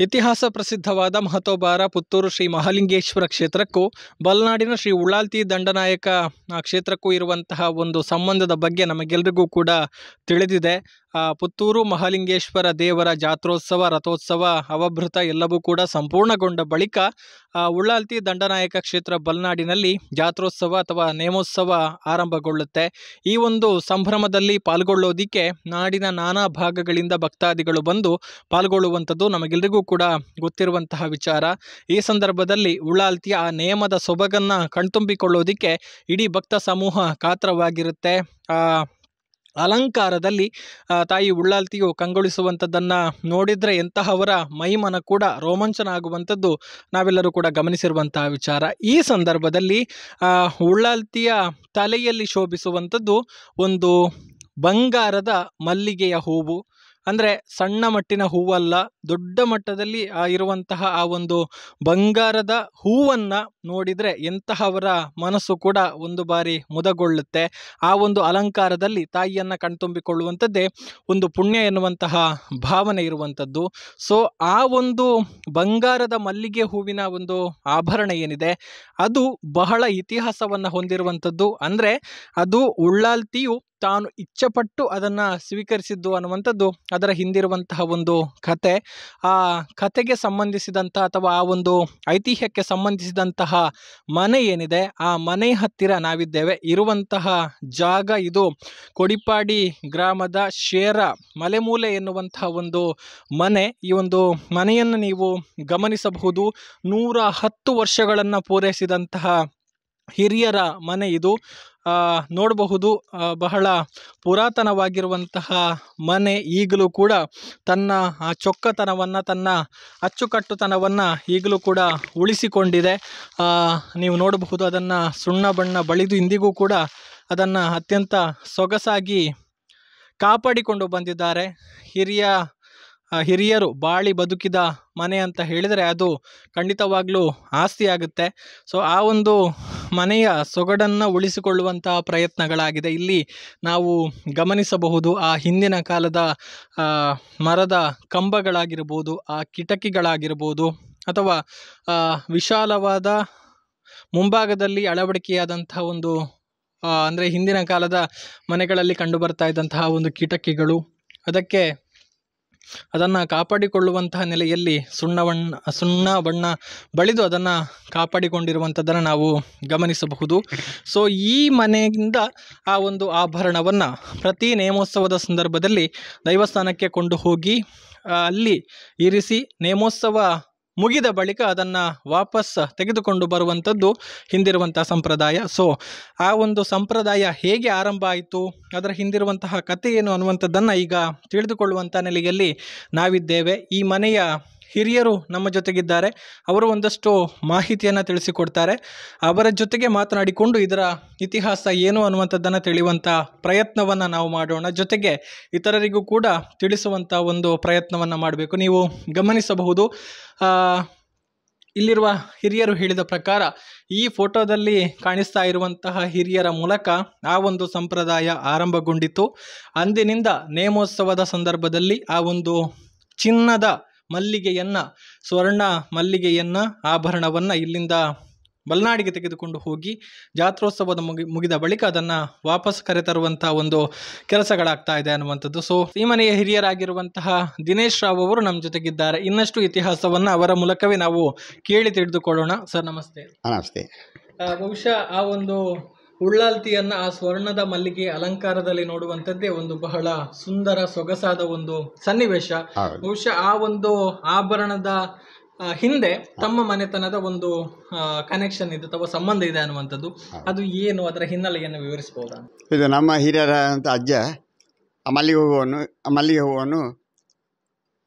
ಇತಿಹಾಸ ಪ್ರಸಿದ್ಧವಾದ ಮಹತೋಬಾರ ಪುತ್ತೂರು ಶ್ರೀ ಮಹಾಲಿಂಗೇಶ್ವರ ಕ್ಷೇತ್ರಕ್ಕೂ, ಬಲ್ನಾಡಿನ ಶ್ರೀ ಉಳ್ಳಾಲ್ತಿ ದಂಡನಾಯಕ ಕ್ಷೇತ್ರಕ್ಕೂ ಇರುವಂತಹ ಒಂದು ಸಂಬಂಧದ ಬಗ್ಗೆ ನಮಗೆಲ್ಲರಿಗೂ ಕೂಡ ತಿಳಿದಿದೆ. ಪುತ್ತೂರು ಮಹಾಲಿಂಗೇಶ್ವರ ದೇವರ ಜಾತ್ರೋತ್ಸವ, ರಥೋತ್ಸವ, ಅವಭೃತ ಎಲ್ಲವೂ ಕೂಡ ಸಂಪೂರ್ಣಗೊಂಡ ಬಳಿಕ ಉಳ್ಳಾಲ್ತಿ ದಂಡನಾಯಕ ಕ್ಷೇತ್ರ ಬಲ್ನಾಡಿನಲ್ಲಿ ಜಾತ್ರೋತ್ಸವ ಅಥವಾ ನೇಮೋತ್ಸವ ಆರಂಭಗೊಳ್ಳುತ್ತೆ. ಈ ಒಂದು ಸಂಭ್ರಮದಲ್ಲಿ ಪಾಲ್ಗೊಳ್ಳೋದಿಕ್ಕೆ ನಾಡಿನ ನಾನಾ ಭಾಗಗಳಿಂದ ಭಕ್ತಾದಿಗಳು ಬಂದು ಪಾಲ್ಗೊಳ್ಳುವಂಥದ್ದು ನಮಗೆಲ್ಲರಿಗೂ ಕೂಡ ಗೊತ್ತಿರುವಂತಹ ವಿಚಾರ. ಈ ಸಂದರ್ಭದಲ್ಲಿ ಉಳ್ಳಾಲ್ತಿಯ ಆ ನೇಮದ ಸೊಬಗನ್ನು ಕಣ್ತುಂಬಿಕೊಳ್ಳೋದಿಕ್ಕೆ ಇಡೀ ಭಕ್ತ ಸಮೂಹ ಕಾತರವಾಗಿರುತ್ತೆ. ಅಲಂಕಾರದಲ್ಲಿ ತಾಯಿ ಉಳ್ಳಾಲ್ತಿಯು ಕಂಗೊಳಿಸುವಂಥದ್ದನ್ನು ನೋಡಿದರೆ ಎಂತಹವರ ಮೈಮನ ಕೂಡ ರೋಮಾಂಚನ ಆಗುವಂಥದ್ದು ನಾವೆಲ್ಲರೂ ಕೂಡ ಗಮನಿಸಿರುವಂತಹ ವಿಚಾರ. ಈ ಸಂದರ್ಭದಲ್ಲಿ ಉಳ್ಳಾಲ್ತಿಯ ತಲೆಯಲ್ಲಿ ಶೋಭಿಸುವಂಥದ್ದು ಒಂದು ಬಂಗಾರದ ಮಲ್ಲಿಗೆಯ ಹೂವು. ಅಂದರೆ ಸಣ್ಣ ಮಟ್ಟಿನ ಹೂವಲ್ಲ, ದೊಡ್ಡ ಮಟ್ಟದಲ್ಲಿ ಆ ಇರುವಂತಹ ಆ ಒಂದು ಬಂಗಾರದ ಹೂವನ್ನು ನೋಡಿದರೆ ಎಂತಹವರ ಮನಸ್ಸು ಕೂಡ ಒಂದು ಬಾರಿ ಮುದಗೊಳ್ಳುತ್ತೆ. ಆ ಒಂದು ಅಲಂಕಾರದಲ್ಲಿ ತಾಯಿಯನ್ನು ಕಣ್ತುಂಬಿಕೊಳ್ಳುವಂಥದ್ದೇ ಒಂದು ಪುಣ್ಯ ಎನ್ನುವಂತಹ ಭಾವನೆ ಇರುವಂಥದ್ದು. ಸೊ ಆ ಒಂದು ಬಂಗಾರದ ಮಲ್ಲಿಗೆ ಹೂವಿನ ಒಂದು ಆಭರಣ ಏನಿದೆ, ಅದು ಬಹಳ ಇತಿಹಾಸವನ್ನು ಹೊಂದಿರುವಂಥದ್ದು. ಅಂದರೆ ಅದು ಉಳ್ಳಾಲ್ತಿಯು ತಾನು ಇಚ್ಛೆಪಟ್ಟು ಅದನ್ನು ಸ್ವೀಕರಿಸಿದ್ದು ಅನ್ನುವಂಥದ್ದು ಅದರ ಹಿಂದಿರುವಂತಹ ಒಂದು ಕತೆ. ಆ ಕತೆಗೆ ಸಂಬಂಧಿಸಿದಂಥ ಅಥವಾ ಆ ಒಂದು ಐತಿಹ್ಯಕ್ಕೆ ಸಂಬಂಧಿಸಿದಂತಹ ಮನೆ ಏನಿದೆ, ಆ ಮನೆ ಹತ್ತಿರ ನಾವಿದ್ದೇವೆ. ಇರುವಂತಹ ಜಾಗ ಇದು ಕೊಡಿಪಾಡಿ ಗ್ರಾಮದ ಶೇರ ಮಲೆಮೂಲೆ ಎನ್ನುವಂತಹ ಒಂದು ಮನೆ. ಈ ಒಂದು ಮನೆಯನ್ನು ನೀವು ಗಮನಿಸಬಹುದು. ನೂರ ಹತ್ತು ವರ್ಷಗಳನ್ನು ಪೂರೈಸಿದಂತಹ ಹಿರಿಯರ ಮನೆ ಇದು. ನೋಡಬಹುದು ಬಹಳ ಪುರಾತನವಾಗಿರುವಂತಹ ಮನೆ ಈಗಲೂ ಕೂಡ ತನ್ನ, ಆ, ಚೊಕ್ಕತನವನ್ನು, ತನ್ನ ಅಚ್ಚುಕಟ್ಟುತನವನ್ನು ಈಗಲೂ ಕೂಡ ಉಳಿಸಿಕೊಂಡಿದೆ. ನೀವು ನೋಡಬಹುದು ಅದನ್ನು ಸುಣ್ಣ ಬಣ್ಣ ಬಳಿದು ಇಂದಿಗೂ ಕೂಡ ಅದನ್ನು ಅತ್ಯಂತ ಸೊಗಸಾಗಿ ಕಾಪಾಡಿಕೊಂಡು ಬಂದಿದ್ದಾರೆ. ಹಿರಿಯ ಹಿರಿಯರು ಬಾಳಿ ಬದುಕಿದ ಮನೆ ಅಂತ ಹೇಳಿದರೆ ಅದು ಖಂಡಿತವಾಗ್ಲೂ ಆಸ್ತಿಯಾಗುತ್ತೆ. ಸೊ ಆ ಒಂದು ಮನೆಯ ಸೊಗಡನ್ನು ಉಳಿಸಿಕೊಳ್ಳುವಂತಹ ಪ್ರಯತ್ನಗಳಾಗಿದೆ. ಇಲ್ಲಿ ನಾವು ಗಮನಿಸಬಹುದು ಆ ಹಿಂದಿನ ಕಾಲದ ಮರದ ಕಂಬಗಳಾಗಿರ್ಬೋದು, ಆ ಕಿಟಕಿಗಳಾಗಿರ್ಬೋದು, ಅಥವಾ ವಿಶಾಲವಾದ ಮುಂಭಾಗದಲ್ಲಿ ಅಳವಡಿಕೆಯಾದಂತಹ ಒಂದು ಅಂದರೆ ಹಿಂದಿನ ಕಾಲದ ಮನೆಗಳಲ್ಲಿ ಕಂಡುಬರ್ತಾ ಇದ್ದಂತಹ ಒಂದು ಕಿಟಕಿಗಳು. ಅದಕ್ಕೆ ಅದನ್ನು ಕಾಪಾಡಿಕೊಳ್ಳುವಂತಹ ನೆಲೆಯಲ್ಲಿ ಸುಣ್ಣವಣ್ಣ, ಸುಣ್ಣ ಬಣ್ಣ ಬಳಿದು ಅದನ್ನು ಕಾಪಾಡಿಕೊಂಡಿರುವಂಥದ್ದನ್ನು ನಾವು ಗಮನಿಸಬಹುದು. ಸೊ ಈ ಮನೆಯಿಂದ ಆ ಒಂದು ಆಭರಣವನ್ನು ಪ್ರತಿ ನೇಮೋತ್ಸವದ ಸಂದರ್ಭದಲ್ಲಿ ದೈವಸ್ಥಾನಕ್ಕೆ ಕೊಂಡು ಹೋಗಿ, ಅಲ್ಲಿ ಇರಿಸಿ ನೇಮೋತ್ಸವ ಮುಗಿದ ಬಳಿಕ ಅದನ್ನು ವಾಪಸ್ ತೆಗೆದುಕೊಂಡು ಬರುವಂಥದ್ದು ಹಿಂದಿರುವಂತಹ ಸಂಪ್ರದಾಯ. ಸೊ ಆ ಒಂದು ಸಂಪ್ರದಾಯ ಹೇಗೆ ಆರಂಭ ಆಯಿತು, ಅದರ ಹಿಂದಿರುವಂತಹ ಕಥೆ ಏನು ಅನ್ನುವಂಥದ್ದನ್ನು ಈಗ ತಿಳಿದುಕೊಳ್ಳುವಂಥ ನೆಲೆಯಲ್ಲಿ ನಾವಿದ್ದೇವೆ. ಈ ಮನೆಯ ಹಿರಿಯರು ನಮ್ಮ ಜೊತೆಗಿದ್ದಾರೆ. ಅವರು ಒಂದಷ್ಟು ಮಾಹಿತಿಯನ್ನು ತಿಳಿಸಿಕೊಡ್ತಾರೆ. ಅವರ ಜೊತೆಗೆ ಮಾತನಾಡಿಕೊಂಡು ಇದರ ಇತಿಹಾಸ ಏನು ಅನ್ನುವಂಥದ್ದನ್ನು ತಿಳಿಯುವಂಥ ಪ್ರಯತ್ನವನ್ನು ನಾವು ಮಾಡೋಣ. ಜೊತೆಗೆ ಇತರರಿಗೂ ಕೂಡ ತಿಳಿಸುವಂಥ ಒಂದು ಪ್ರಯತ್ನವನ್ನು ಮಾಡಬೇಕು. ನೀವು ಗಮನಿಸಬಹುದು. ಇಲ್ಲಿರುವ ಹಿರಿಯರು ಹೇಳಿದ ಪ್ರಕಾರ ಈ ಫೋಟೋದಲ್ಲಿ ಕಾಣಿಸ್ತಾ ಇರುವಂತಹ ಹಿರಿಯರ ಮೂಲಕ ಆ ಒಂದು ಸಂಪ್ರದಾಯ ಆರಂಭಗೊಂಡಿತು ಅಂದಿನಿಂದ ನೇಮೋತ್ಸವದ ಸಂದರ್ಭದಲ್ಲಿ ಆ ಒಂದು ಚಿನ್ನದ ಮಲ್ಲಿಗೆಯನ್ನು ಸ್ವರ್ಣ ಮಲ್ಲಿಗೆಯನ್ನು ಆಭರಣವನ್ನು ಇಲ್ಲಿಂದ ಮಲೆನಾಡಿಗೆ ತೆಗೆದುಕೊಂಡು ಹೋಗಿ ಜಾತ್ರೋತ್ಸವದ ಮುಗಿ ಮುಗಿದ ಬಳಿಕ ಅದನ್ನು ವಾಪಸ್ ಕರೆತರುವಂಥ ಒಂದು ಕೆಲಸಗಳಾಗ್ತಾ ಇದೆ ಅನ್ನುವಂಥದ್ದು. ಸೊ ಈ ಮನೆಯ ಹಿರಿಯರಾಗಿರುವಂತಹ ದಿನೇಶ್ ರಾವ್ ಅವರು ನಮ್ಮ ಜೊತೆಗಿದ್ದಾರೆ. ಇನ್ನಷ್ಟು ಇತಿಹಾಸವನ್ನು ಅವರ ಮೂಲಕವೇ ನಾವು ಕೇಳಿ ತಿಳಿದುಕೊಳ್ಳೋಣ. ಸರ್ ನಮಸ್ತೆ. ನಮಸ್ತೆ. ಬಹುಶಃ ಆ ಒಂದು ಉಳ್ಳಾಲ್ತಿಯನ್ನ ಆ ಸ್ವರ್ಣದ ಮಲ್ಲಿಗೆ ಅಲಂಕಾರದಲ್ಲಿ ನೋಡುವಂಥದ್ದೇ ಒಂದು ಬಹಳ ಸುಂದರ ಸೊಗಸಾದ ಒಂದು ಸನ್ನಿವೇಶ. ಬಹುಶಃ ಆ ಒಂದು ಆಭರಣದ ಹಿಂದೆ ತಮ್ಮ ಮನೆತನದ ಒಂದು ಕನೆಕ್ಷನ್ ಇದೆ ಅಥವಾ ಸಂಬಂಧ ಇದೆ ಅನ್ನುವಂಥದ್ದು. ಅದು ಏನು ಅದರ ಹಿನ್ನೆಲೆಯನ್ನು ವಿವರಿಸಬಹುದಾ? ಇದು ನಮ್ಮ ಹಿರಿಯರ ಅಂತ ಅಜ್ಜ ಮಲ್ಲಿಗೆ ಹೂವನ್ನು ಮಲ್ಲಿಗೆ ಹೂವನ್ನು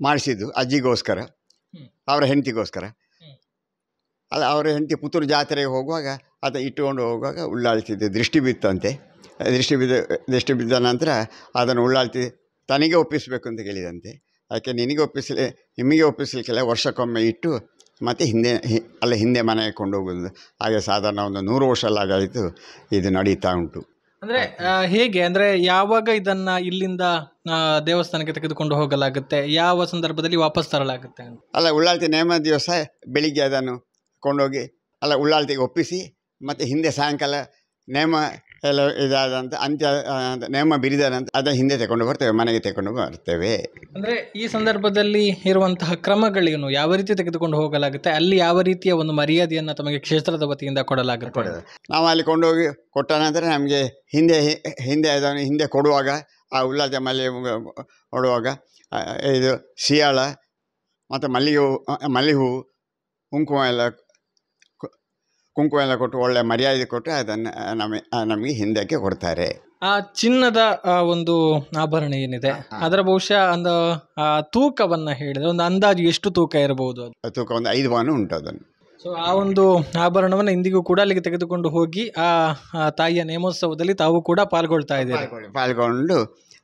ಮಾಡಿಸಿದ್ದು ಅಜ್ಜಿಗೋಸ್ಕರ. ಅವರ ಹೆಂಡತಿಗೋಸ್ಕರ. ಅಲ್ಲ ಅವರ ಹೆಂಡತಿ ಪುತ್ತೂರು ಜಾತ್ರೆಗೆ ಹೋಗುವಾಗ ಅದು ಇಟ್ಟುಕೊಂಡು ಹೋಗುವಾಗ ಉಳ್ಳಾಳ್ತಿದ್ದೆ. ದೃಷ್ಟಿ ಬಿತ್ತಂತೆ. ದೃಷ್ಟಿ ಬಿದ್ದ ದೃಷ್ಟಿ ಬಿದ್ದ ನಂತರ ಅದನ್ನು ಉಳ್ಳಾಳ್ತಿ ತನಗೆ ಒಪ್ಪಿಸಬೇಕು ಅಂತ ಕೇಳಿದಂತೆ. ಅದಕ್ಕೆ ನಿನಗೆ ಒಪ್ಪಿಸಲಿ ನಿಮಗೆ ಒಪ್ಪಿಸಲಿಕ್ಕೆಲ್ಲ ವರ್ಷಕ್ಕೊಮ್ಮೆ ಇಟ್ಟು ಮತ್ತು ಹಿಂದೆ ಅಲ್ಲ ಹಿಂದೆ ಮನೆಗೆ ಕೊಂಡೋಗೋದು ಹಾಗೆ ಸಾಧಾರಣ ಒಂದು ನೂರು ವರ್ಷ ಆಗಾಯಿತು ಇದು ನಡೀತಾ ಉಂಟು. ಅಂದರೆ ಹೇಗೆ? ಅಂದರೆ ಯಾವಾಗ ಇದನ್ನು ಇಲ್ಲಿಂದ ದೇವಸ್ಥಾನಕ್ಕೆ ತೆಗೆದುಕೊಂಡು ಹೋಗಲಾಗುತ್ತೆ? ಯಾವ ಸಂದರ್ಭದಲ್ಲಿ ವಾಪಸ್ ತರಲಾಗುತ್ತೆ ಅಲ್ಲ ಉಳ್ಳಾಳ್ತಿ ನೇಮ ದಿವಸ ಬೆಳಿಗ್ಗೆ ಅದನ್ನು ಕೊಂಡೋಗಿ ಅಲ್ಲ ಉಳ್ಳಾಳ್ತಿಗೆ ಒಪ್ಪಿಸಿ ಮತ್ತು ಹಿಂದೆ ಸಾಯಂಕಾಲ ನೇಮ ಎಲ್ಲ ಇದಾದಂತ ಅಂತ್ಯ ನೇಮ ಬಿರಿದ ನಂತರ ಅದನ್ನು ಹಿಂದೆ ತಗೊಂಡು ಬರ್ತೇವೆ ಮನೆಗೆ ತಗೊಂಡು ಬರ್ತೇವೆ. ಅಂದರೆ ಈ ಸಂದರ್ಭದಲ್ಲಿ ಇರುವಂತಹ ಕ್ರಮಗಳೇನು? ಯಾವ ರೀತಿ ತೆಗೆದುಕೊಂಡು ಹೋಗಲಾಗುತ್ತೆ? ಅಲ್ಲಿ ಯಾವ ರೀತಿಯ ಒಂದು ಮರ್ಯಾದೆಯನ್ನು ತಮಗೆ ಕ್ಷೇತ್ರದ ವತಿಯಿಂದ ಕೊಡಲಾಗುತ್ತೆ? ನಾವು ಅಲ್ಲಿ ಕೊಂಡೋಗಿ ಕೊಟ್ಟ ನಂತರ ನಮಗೆ ಹಿಂದೆ ಹಿಂದೆ ಅದನ್ನು ಹಿಂದೆ ಕೊಡುವಾಗ ಆ ಉಲ್ಲಾಸ ಮಲ್ಲಿ ಕೊಡುವಾಗ ಇದು ಸಿಯಾಳ ಮತ್ತು ಮಲ್ಲಿಗೆ ಹೂ ಮಲ್ಲಿಗೆ ಹೂವು ಕುಂಕುಮ ಎಲ್ಲ ಕುಂಕುಮ ಎಲ್ಲ ಕೊಟ್ಟು ಒಳ್ಳೆ ಮರ್ಯಾದೆ ಕೊಟ್ಟು ಅದನ್ನು ನಮಗೆ ನಮಗೆ ಹಿಂದಕ್ಕೆ ಕೊಡ್ತಾರೆ. ಆ ಚಿನ್ನದ ಒಂದು ಆಭರಣ ಏನಿದೆ ಅದರ ಬಹುಶಃ ಒಂದು ತೂಕವನ್ನು ಹೇಳಿದ್ರೆ ಒಂದು ಅಂದಾಜು ಎಷ್ಟು ತೂಕ ಇರಬಹುದು ಅದು? ತೂಕ ಒಂದು ಐದು ವಾನು ಉಂಟು ಅದನ್ನು. ಸೊ ಆ ಒಂದು ಆಭರಣವನ್ನು ಇಂದಿಗೂ ಕೂಡ ಅಲ್ಲಿಗೆ ತೆಗೆದುಕೊಂಡು ಹೋಗಿ ಆ ಆ ತಾಯಿಯ ನೇಮೋತ್ಸವದಲ್ಲಿ ತಾವು ಕೂಡ ಪಾಲ್ಗೊಳ್ತಾ ಇದ್ದೀರಿ. ಪಾಲ್ಗೊಂಡು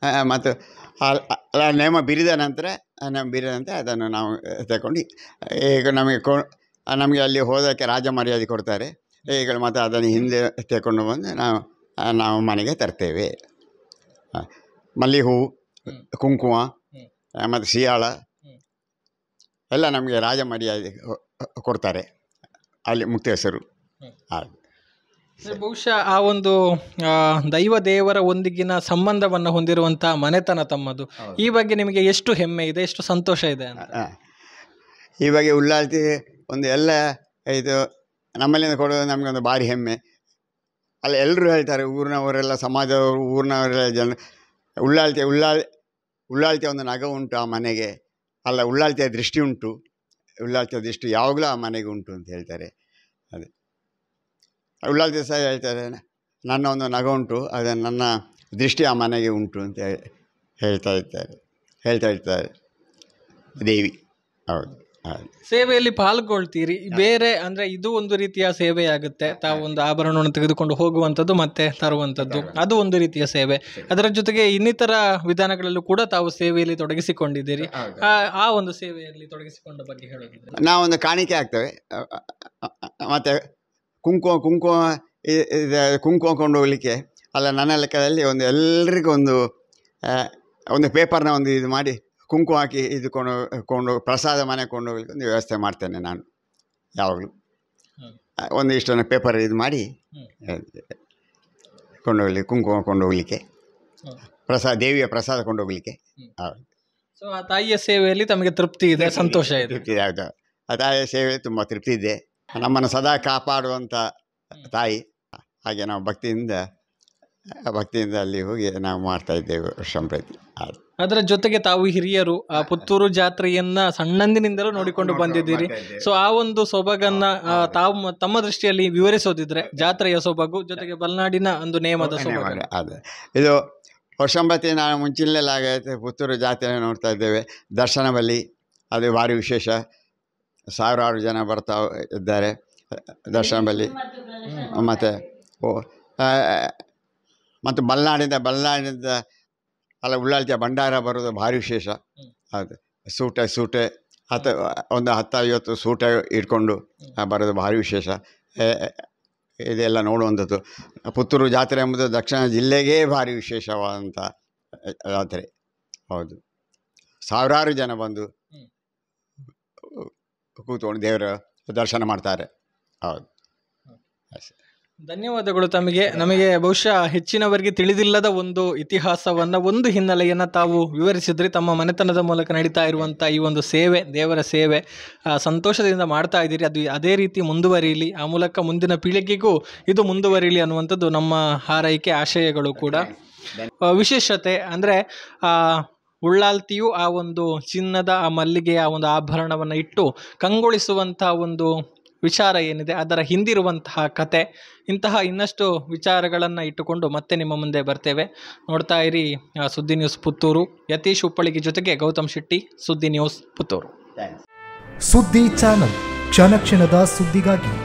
ಆ, ಮತ್ತು ಆ- ಆ ನೇಮ ಬಿರಿದ ನಂತರ ಆ ನೇಮ ಬಿರಿದ ನಂತರ ಅದನ್ನು ನಾವು ತಗೊಂಡು ಈಗ ನಮಗೆ ಕೊ ಆ, ನಮಗೆ ಅಲ್ಲಿ ಹೋದಕ್ಕೆ ರಾಜ ಮರ್ಯಾದೆ ಕೊಡ್ತಾರೆ. ಈಗ ಮತ್ತು ಅದನ್ನು ಹಿಂದೆ ತೆಕೊಂಡು ಬಂದು ನಾವು ನಾವು ಮನೆಗೆ ತರ್ತೇವೆ. ಮಲ್ಲಿ ಹೂವು ಕುಂಕುಮ. ಮತ್ತು ಸಿಯಾಳ ಎಲ್ಲ ನಮಗೆ ರಾಜ ಮರ್ಯಾದೆ ಕೊಡ್ತಾರೆ. ಅಲ್ಲಿ ಮುಕ್ತ ಹೆಸರು. ಹಾಗೆ. ಬಹುಶಃ ಆ ಒಂದು ದೈವ ದೇವರ ಒಂದಿಗಿನ ಸಂಬಂಧವನ್ನು ಹೊಂದಿರುವಂತಹ ಮನೆತನ ತಮ್ಮದು. ಈ ಬಗ್ಗೆ ನಿಮಗೆ ಎಷ್ಟು ಹೆಮ್ಮೆ ಇದೆ ಎಷ್ಟು ಸಂತೋಷ ಇದೆ ಅಂತ? ಬಗ್ಗೆ ಇವಾಗ ಉಳ್ಳಾಲ್ತಿ ಒಂದು ಎಲ್ಲ ಇದು ನಮ್ಮಲ್ಲಿಂದ ಕೊಡೋದು ನಮಗೆ ಒಂದು ಭಾರಿ ಹೆಮ್ಮೆ. ಅಲ್ಲ ಎಲ್ಲರೂ ಹೇಳ್ತಾರೆ, ಊರಿನವರೆಲ್ಲ, ಸಮಾಜದವರು, ಊರಿನವರೆಲ್ಲ ಜನ, ಉಳ್ಳಾಳ್ತೆ, ಉಳ್ಳಾಳ್, ಉಳ್ಳಾಳ್ತೆ ಒಂದು ನಗ ಉಂಟು ಆ ಮನೆಗೆ. ಅಲ್ಲ, ಉಳ್ಳಾಳ್ತಿಯ ದೃಷ್ಟಿ ಉಂಟು. ಉಳ್ಳಾಳ್ತಿಯ ದೃಷ್ಟಿ ಯಾವಾಗಲೂ ಆ ಮನೆಗೆ ಉಂಟು ಅಂತ ಹೇಳ್ತಾರೆ. ಅದೇ. ಉಳ್ಳಾಳ್ತೆ ಸಹ ಹೇಳ್ತಾರೆ, ನನ್ನ ಒಂದು ನಗ ಉಂಟು, ಅದು ನನ್ನ ದೃಷ್ಟಿ ಆ ಮನೆಗೆ ಉಂಟು ಅಂತ ಹೇಳಿ- ಹೇಳ್ತಾ ಇರ್ತಾರೆ ಹೇಳ್ತಾ ಇರ್ತಾರೆ. ದೇವಿ. ಹೌದು. ಸೇವೆಯಲ್ಲಿ ಪಾಲ್ಗೊಳ್ತೀರಿ. ಬೇರೆ ಅಂದ್ರೆ ಇದು ಒಂದು ರೀತಿಯ ಸೇವೆ ಆಗುತ್ತೆ. ತಾವು ಒಂದು ಆಭರಣವನ್ನು ತೆಗೆದುಕೊಂಡು ಹೋಗುವಂಥದ್ದು ಮತ್ತೆ ತರುವಂಥದ್ದು. ಅದು ಒಂದು ರೀತಿಯ ಸೇವೆ. ಅದರ ಜೊತೆಗೆ ಇನ್ನಿತರ ವಿಧಾನಗಳಲ್ಲೂ ಕೂಡ ತಾವು ಸೇವೆಯಲ್ಲಿ ತೊಡಗಿಸಿಕೊಂಡಿದ್ದೀರಿ. ಆ ಒಂದು ಸೇವೆಯಲ್ಲಿ ತೊಡಗಿಸಿಕೊಂಡ ಬಗ್ಗೆ ಹೇಳೋದಿದ್ರೆ. ನಾವೊಂದು ಕಾಣಿಕೆ ಆಗ್ತೇವೆ. ಮತ್ತೆ ಕುಂಕುಮ ಕುಂಕುಮ ಇದು, ಕುಂಕುಮ ಕೊಂಡು ಹೋಗ್ಲಿಕ್ಕೆ ಅಲ್ಲ, ನನ್ನ ಲೆಕ್ಕದಲ್ಲಿ ಒಂದು ಎಲ್ರಿಗೂ ಒಂದು ಒಂದು ಪೇಪರ್ನ ಒಂದು ಇದು ಮಾಡಿ ಕುಂಕುಮ ಹಾಕಿ ಇದು ಕೊಂಡು ಪ್ರಸಾದ ಮನೆ ಕೊಂಡು ಹೋಗ್ಲಿಕ್ಕೆ ಒಂದು ವ್ಯವಸ್ಥೆ ಮಾಡ್ತೇನೆ ನಾನು ಯಾವಾಗಲೂ ಒಂದಿಷ್ಟನ್ನು ಪೇಪರ್ ಇದು ಮಾಡಿ ಕೊಂಡೋಗ್ಲಿಕ್ಕೆ ಕೊಂಡೋಗ್ಲಿ ಕುಂಕುಮ ಕೊಂಡೋಗ್ಲಿಕ್ಕೆ ಪ್ರಸಾದ ದೇವಿಯ ಪ್ರಸಾದ ಕೊಂಡೋಗ್ಲಿಕ್ಕೆ. ಸೊ ಆ ತಾಯಿಯ ಸೇವೆಯಲ್ಲಿ ತಮಗೆ ತೃಪ್ತಿ ಇದೆ ಸಂತೋಷ ಇದೆ ತೃಪ್ತಿ ಇದೆ ಹೌದು ಆ ತಾಯಿಯ ಸೇವೆ ತುಂಬ ತೃಪ್ತಿ ಇದೆ ನಮ್ಮನ್ನು ಸದಾ ಕಾಪಾಡುವಂಥ ತಾಯಿ ಹಾಗೆ ನಾವು ಭಕ್ತಿಯಿಂದ ಭಕ್ತಿಯಿಂದ ಅಲ್ಲಿ ಹೋಗಿ ನಾವು ಮಾಡ್ತಾ ಇದ್ದೇವೆ ಸಂಪ್ರತಿ ಅದರ ಜೊತೆಗೆ ತಾವು ಹಿರಿಯರು ಆ ಪುತ್ತೂರು ಜಾತ್ರೆಯನ್ನ ಸಣ್ಣಂದಿನಿಂದಲೂ ನೋಡಿಕೊಂಡು ಬಂದಿದ್ದೀರಿ. ಸೊ ಆ ಒಂದು ಸೊಬಗನ್ನ ಆ, ತಾವು ತಮ್ಮ ದೃಷ್ಟಿಯಲ್ಲಿ ವಿವರಿಸೋದಿದ್ರೆ ಜಾತ್ರೆಯ ಸೊಬಗು ಜೊತೆಗೆ ಬಲ್ನಾಡಿನ ಒಂದು ನೇಮದ ಸೊಬಗು ಅದೇ. ಇದು ವರ್ಷಂಬತ್ತಿ ನಾವು ಮುಂಚಿನಲ್ಲೆಲ್ಲ ಆಗೈತೆ ಪುತ್ತೂರು ಜಾತ್ರೆ ನೋಡ್ತಾ ಇದ್ದೇವೆ. ದರ್ಶನ ಬಲಿ ಅದು ಭಾರಿ ವಿಶೇಷ. ಸಾವಿರಾರು ಜನ ಬರ್ತಾ ಇದ್ದಾರೆ. ದರ್ಶನ ಬಲಿ. ಮತ್ತು ಓ ಆ, ಮತ್ತು ಬಲ್ನಾಡಿಂದ ಬಲ್ನಾಡಿಂದ ಅಲ್ಲ ಉಳ್ಳಾಲ್ತಿಯ ಭಂಡಾರ ಬರೋದು ಭಾರಿ ವಿಶೇಷ. ಅದು ಸೂಟೆ ಸೂಟೆ ಹತ್ತು ಒಂದು ಹತ್ತೈವತ್ತು ಸೂಟೆ ಇಟ್ಕೊಂಡು ಬರೋದು ಭಾರಿ ವಿಶೇಷ. ಇದೆಲ್ಲ ನೋಡುವಂಥದ್ದು. ಪುತ್ತೂರು ಜಾತ್ರೆ ಎಂಬುದು ದಕ್ಷಿಣ ಜಿಲ್ಲೆಗೇ ಭಾರಿ ವಿಶೇಷವಾದಂಥ ಜಾತ್ರೆ. ಹೌದು. ಸಾವಿರಾರು ಜನ ಬಂದು. ಕೂತ್ಕೊಂಡು ದೇವರ ದರ್ಶನ ಮಾಡ್ತಾರೆ. ಹೌದು. ಧನ್ಯವಾದಗಳು ತಮಗೆ. ನಮಗೆ ಬಹುಶಃ ಹೆಚ್ಚಿನವರಿಗೆ ತಿಳಿದಿಲ್ಲದ ಒಂದು ಇತಿಹಾಸವನ್ನ, ಒಂದು ಹಿನ್ನೆಲೆಯನ್ನ ತಾವು ವಿವರಿಸಿದ್ರಿ ತಮ್ಮ ಮನೆತನದ ಮೂಲಕ ನಡೀತಾ ಇರುವಂತ ಈ ಒಂದು ಸೇವೆ, ದೇವರ ಸೇವೆ ಸಂತೋಷದಿಂದ ಮಾಡ್ತಾ ಇದ್ದೀರಿ. ಅದು ಅದೇ ರೀತಿ ಮುಂದುವರಿಯಲಿ ಆ ಮೂಲಕ ಮುಂದಿನ ಪೀಳಿಗೆಗೂ ಇದು ಮುಂದುವರಿಯಲಿ ಅನ್ನುವಂಥದ್ದು ನಮ್ಮ ಹಾರೈಕೆ, ಆಶಯಗಳು ಕೂಡ. ವಿಶೇಷತೆ ಅಂದರೆ ಉಳ್ಳಾಲ್ತಿಯು ಆ ಒಂದು ಚಿನ್ನದ, ಆ ಮಲ್ಲಿಗೆಯ ಒಂದು ಆಭರಣವನ್ನು ಇಟ್ಟು ಕಂಗೊಳಿಸುವಂಥ ಒಂದು ವಿಚಾರ ಏನಿದೆ, ಅದರ ಹಿಂದಿರುವಂತಹ ಕತೆ. ಇಂತಹ ಇನ್ನಷ್ಟು ವಿಚಾರಗಳನ್ನು ಇಟ್ಟುಕೊಂಡು ಮತ್ತೆ ನಿಮ್ಮ ಮುಂದೆ ಬರ್ತೇವೆ. ನೋಡ್ತಾ ಇರಿ ಸುದ್ದಿ ನ್ಯೂಸ್ ಪುತ್ತೂರು. ಯತೀಶ್ ಉಪ್ಪಳಿಗೆ ಜೊತೆಗೆ ಗೌತಮ್ ಶೆಟ್ಟಿ, ಸುದ್ದಿ ನ್ಯೂಸ್ ಪುತ್ತೂರು. ಸುದ್ದಿ ಚಾನಲ್, ಕ್ಷಣ ಕ್ಷಣದ ಸುದ್ದಿಗಾಗಿ.